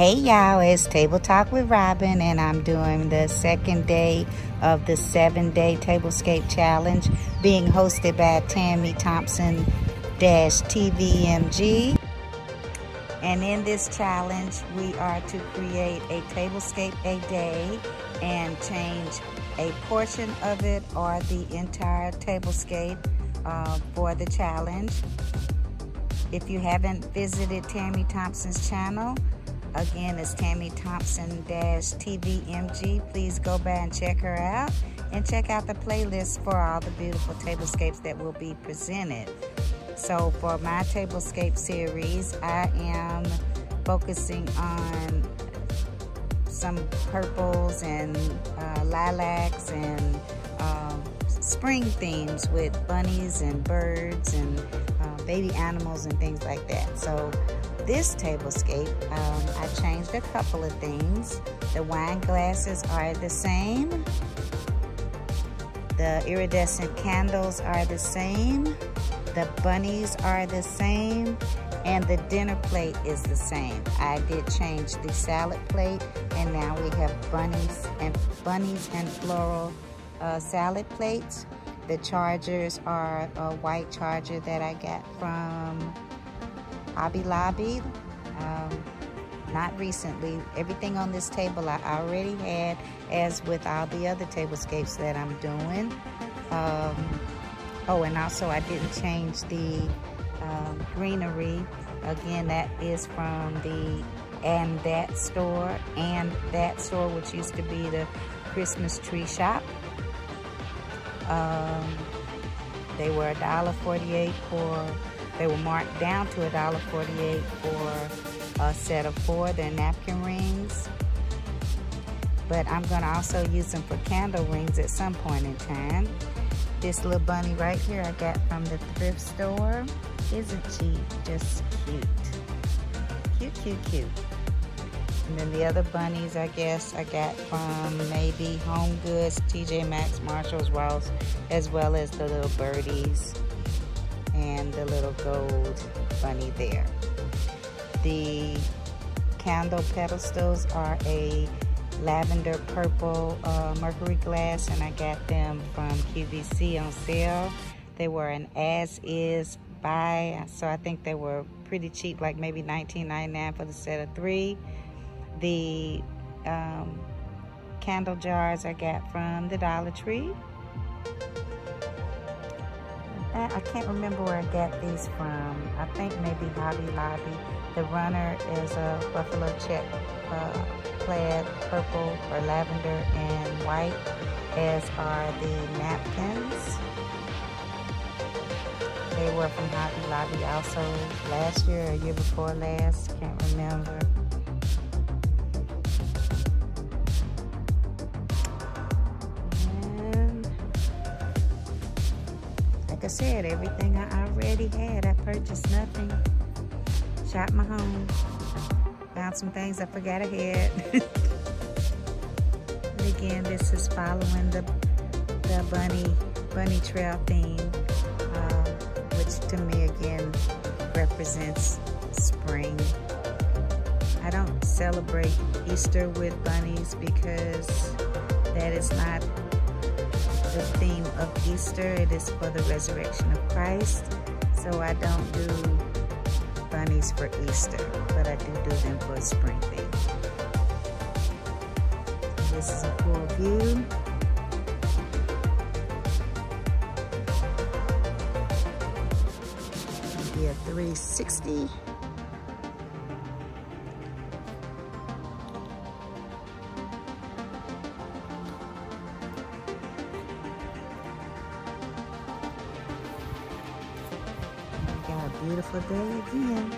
Hey y'all, it's Table Talk with Robin and I'm doing the second day of the seven day Tablescape Challenge being hosted by Tammy Thompson TVMG. And in this challenge, we are to create a tablescape a day and change a portion of it or the entire tablescape uh, for the challenge. If you haven't visited Tammy Thompson's channel, Again, it's Tammy Thompson TVMG. Please go by and check her out and check out the playlist for all the beautiful tablescapes that will be presented. So for my tablescape series, I am focusing on some purples and uh, lilacs and uh, spring themes with bunnies and birds and uh, baby animals and things like that. So this tablescape, um, I changed a couple of things. The wine glasses are the same. The iridescent candles are the same. The bunnies are the same. And the dinner plate is the same. I did change the salad plate and now we have bunnies and bunnies and floral uh, salad plates. The chargers are a white charger that I got from Hobby Lobby. Um, not recently. Everything on this table I already had, as with all the other tablescapes that I'm doing. Um, oh, and also I didn't change the um, greenery. Again, that is from the And That store. And That store, which used to be the Christmas tree shop. Um, they were $1.48 for they were marked down to $1.48 for a set of four. They're napkin rings. But I'm going to also use them for candle rings at some point in time. This little bunny right here I got from the thrift store. Isn't she just cute? Cute, cute, cute. And then the other bunnies, I guess, I got from maybe Home Goods, TJ Maxx, Marshalls, Ross, as well as the little birdies the little gold bunny there. The candle pedestals are a lavender purple uh, mercury glass and I got them from QVC on sale. They were an as-is buy, so I think they were pretty cheap, like maybe $19.99 for the set of three. The um, candle jars I got from the Dollar Tree. I can't remember where I got these from. I think maybe Hobby Lobby. The runner is a buffalo check uh, plaid purple or lavender and white, as are the napkins. They were from Hobby Lobby also last year or year before last, can't remember. Said, everything I already had, I purchased nothing. Shot my home. Found some things I forgot I had. again, this is following the the bunny bunny trail theme, uh, which to me again represents spring. I don't celebrate Easter with bunnies because that is not the theme of Easter. It is for the resurrection of Christ. So I don't do bunnies for Easter, but I do do them for a spring theme. This is a cool view. Be a 360. Beautiful day again.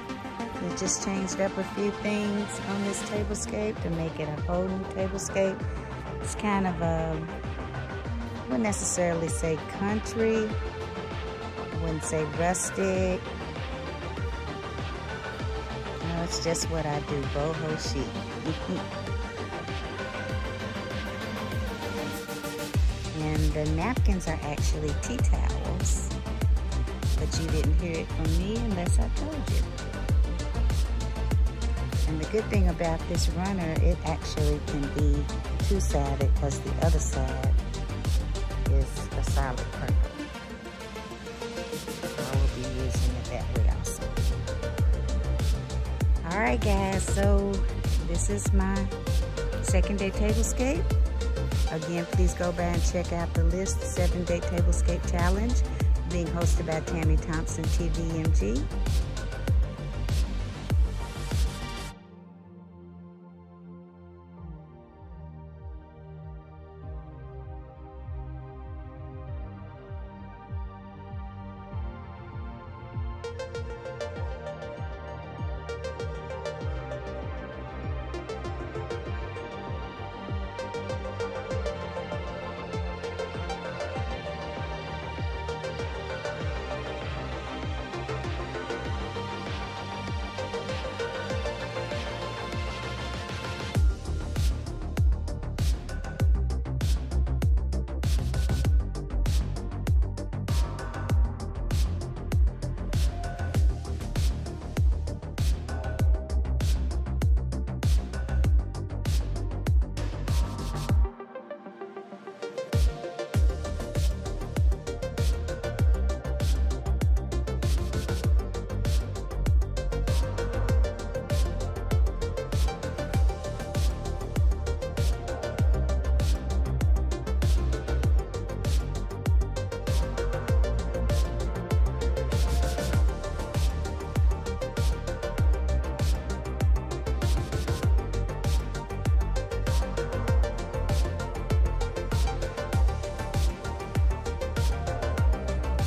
We just changed up a few things on this tablescape to make it a whole new tablescape. It's kind of a, I wouldn't necessarily say country. I wouldn't say rustic. No, it's just what I do, boho chic. and the napkins are actually tea towels but you didn't hear it from me unless I told you. And the good thing about this runner, it actually can be two-sided because the other side is a solid purple. I will be using it that way also. All right, guys, so this is my second day tablescape. Again, please go by and check out the list, seven day tablescape challenge being hosted by Tammy Thompson TVMG.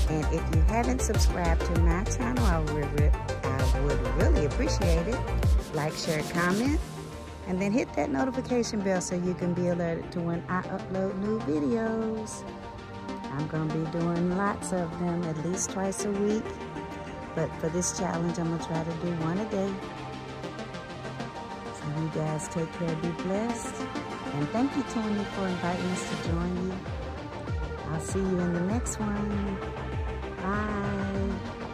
And if you haven't subscribed to my channel, I would, I would really appreciate it. Like, share, comment, and then hit that notification bell so you can be alerted to when I upload new videos. I'm going to be doing lots of them at least twice a week. But for this challenge, I'm going to try to do one a day. So you guys take care, be blessed. And thank you, Tammy, for inviting us to join you. I'll see you in the next one. Bye.